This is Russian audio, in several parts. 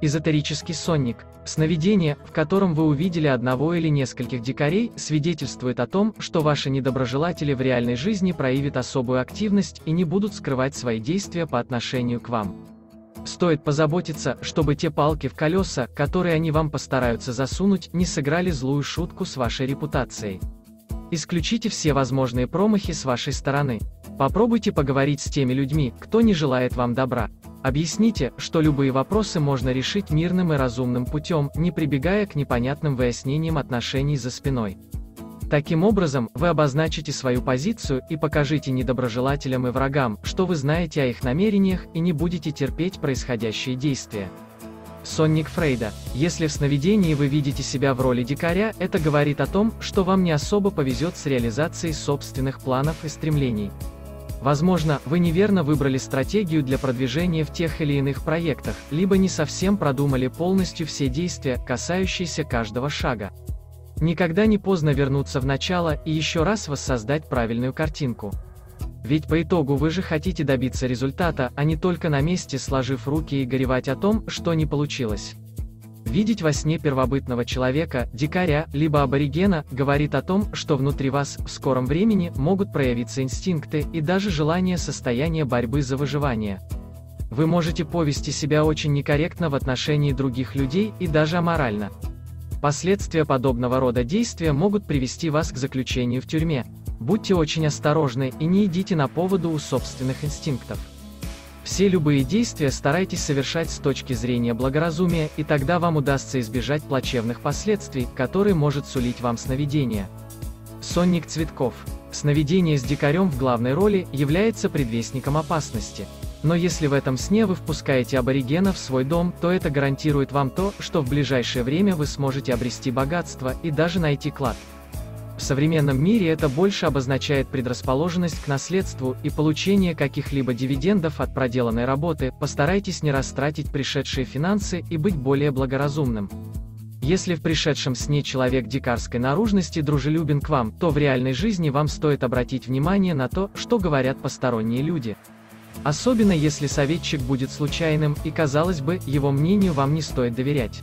Эзотерический сонник. Сновидение, в котором вы увидели одного или нескольких дикарей, свидетельствует о том, что ваши недоброжелатели в реальной жизни проявят особую активность и не будут скрывать свои действия по отношению к вам. Стоит позаботиться, чтобы те палки в колеса, которые они вам постараются засунуть, не сыграли злую шутку с вашей репутацией. Исключите все возможные промахи с вашей стороны. Попробуйте поговорить с теми людьми, кто не желает вам добра. Объясните, что любые вопросы можно решить мирным и разумным путем, не прибегая к непонятным выяснениям отношений за спиной. Таким образом, вы обозначите свою позицию и покажите недоброжелателям и врагам, что вы знаете о их намерениях и не будете терпеть происходящие действия. Сонник Фрейда. Если в сновидении вы видите себя в роли дикаря, это говорит о том, что вам не особо повезет с реализацией собственных планов и стремлений. Возможно, вы неверно выбрали стратегию для продвижения в тех или иных проектах, либо не совсем продумали полностью все действия, касающиеся каждого шага. Никогда не поздно вернуться в начало и еще раз воссоздать правильную картинку. Ведь по итогу вы же хотите добиться результата, а не только на месте сложив руки и горевать о том, что не получилось. Видеть во сне первобытного человека, дикаря, либо аборигена, говорит о том, что внутри вас, в скором времени, могут проявиться инстинкты и даже желание состояния борьбы за выживание. Вы можете повести себя очень некорректно в отношении других людей и даже аморально. Последствия подобного рода действия могут привести вас к заключению в тюрьме. Будьте очень осторожны и не идите на поводу у собственных инстинктов. Все любые действия старайтесь совершать с точки зрения благоразумия, и тогда вам удастся избежать плачевных последствий, которые может сулить вам сновидение. Сонник Цветков. Сновидение с дикарем в главной роли является предвестником опасности. Но если в этом сне вы впускаете аборигена в свой дом, то это гарантирует вам то, что в ближайшее время вы сможете обрести богатство и даже найти клад. В современном мире это больше обозначает предрасположенность к наследству и получение каких-либо дивидендов от проделанной работы, постарайтесь не растратить пришедшие финансы и быть более благоразумным. Если в пришедшем сне человек дикарской наружности дружелюбен к вам, то в реальной жизни вам стоит обратить внимание на то, что говорят посторонние люди. Особенно если советчик будет случайным, и казалось бы, его мнению вам не стоит доверять.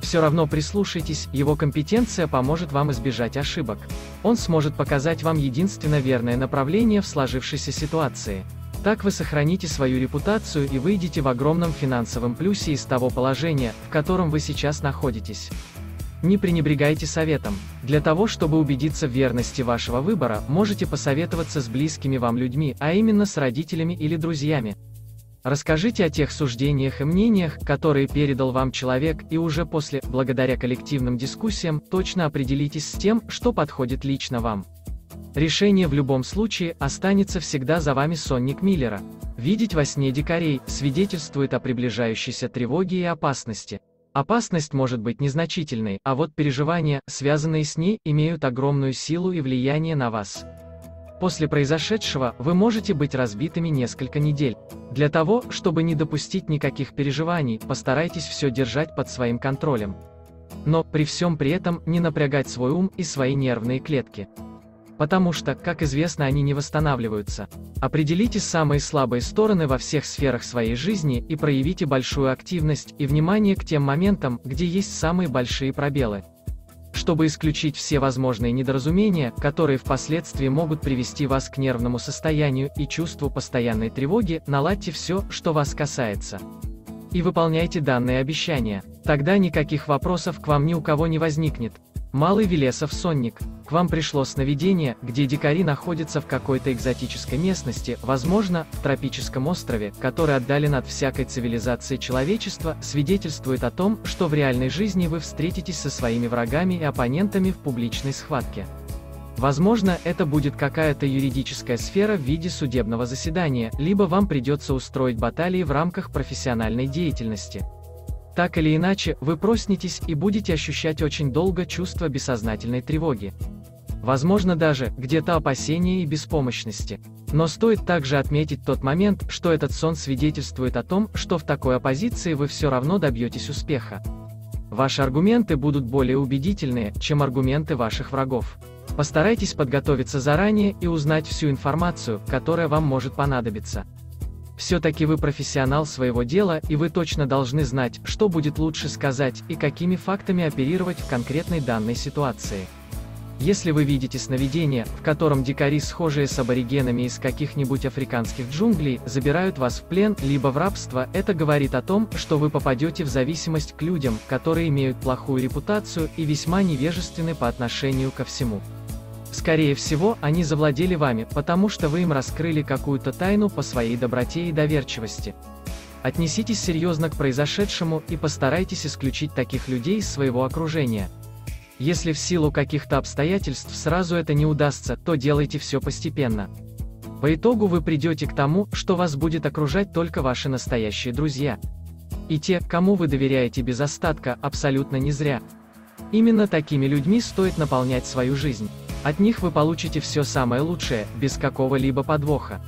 Все равно прислушайтесь, его компетенция поможет вам избежать ошибок. Он сможет показать вам единственно верное направление в сложившейся ситуации. Так вы сохраните свою репутацию и выйдете в огромном финансовом плюсе из того положения, в котором вы сейчас находитесь. Не пренебрегайте советом. Для того, чтобы убедиться в верности вашего выбора, можете посоветоваться с близкими вам людьми, а именно с родителями или друзьями. Расскажите о тех суждениях и мнениях, которые передал вам человек, и уже после, благодаря коллективным дискуссиям, точно определитесь с тем, что подходит лично вам. Решение в любом случае останется всегда за вами сонник Миллера. Видеть во сне дикарей свидетельствует о приближающейся тревоге и опасности. Опасность может быть незначительной, а вот переживания, связанные с ней, имеют огромную силу и влияние на вас. После произошедшего вы можете быть разбитыми несколько недель. Для того, чтобы не допустить никаких переживаний, постарайтесь все держать под своим контролем. Но, при всем при этом, не напрягать свой ум и свои нервные клетки. Потому что, как известно, они не восстанавливаются. Определите самые слабые стороны во всех сферах своей жизни и проявите большую активность и внимание к тем моментам, где есть самые большие пробелы чтобы исключить все возможные недоразумения, которые впоследствии могут привести вас к нервному состоянию и чувству постоянной тревоги, наладьте все, что вас касается. И выполняйте данные обещания. Тогда никаких вопросов к вам ни у кого не возникнет. Малый Велесов сонник. К вам пришло сновидение, где дикари находятся в какой-то экзотической местности, возможно, в тропическом острове, который отдален от всякой цивилизации человечества, свидетельствует о том, что в реальной жизни вы встретитесь со своими врагами и оппонентами в публичной схватке. Возможно, это будет какая-то юридическая сфера в виде судебного заседания, либо вам придется устроить баталии в рамках профессиональной деятельности. Так или иначе, вы проснетесь и будете ощущать очень долго чувство бессознательной тревоги. Возможно даже, где-то опасения и беспомощности. Но стоит также отметить тот момент, что этот сон свидетельствует о том, что в такой оппозиции вы все равно добьетесь успеха. Ваши аргументы будут более убедительные, чем аргументы ваших врагов. Постарайтесь подготовиться заранее и узнать всю информацию, которая вам может понадобиться. Все-таки вы профессионал своего дела, и вы точно должны знать, что будет лучше сказать, и какими фактами оперировать в конкретной данной ситуации. Если вы видите сновидение, в котором дикари, схожие с аборигенами из каких-нибудь африканских джунглей, забирают вас в плен, либо в рабство, это говорит о том, что вы попадете в зависимость к людям, которые имеют плохую репутацию и весьма невежественны по отношению ко всему. Скорее всего, они завладели вами, потому что вы им раскрыли какую-то тайну по своей доброте и доверчивости. Отнеситесь серьезно к произошедшему и постарайтесь исключить таких людей из своего окружения. Если в силу каких-то обстоятельств сразу это не удастся, то делайте все постепенно. По итогу вы придете к тому, что вас будет окружать только ваши настоящие друзья. И те, кому вы доверяете без остатка, абсолютно не зря. Именно такими людьми стоит наполнять свою жизнь. От них вы получите все самое лучшее, без какого-либо подвоха.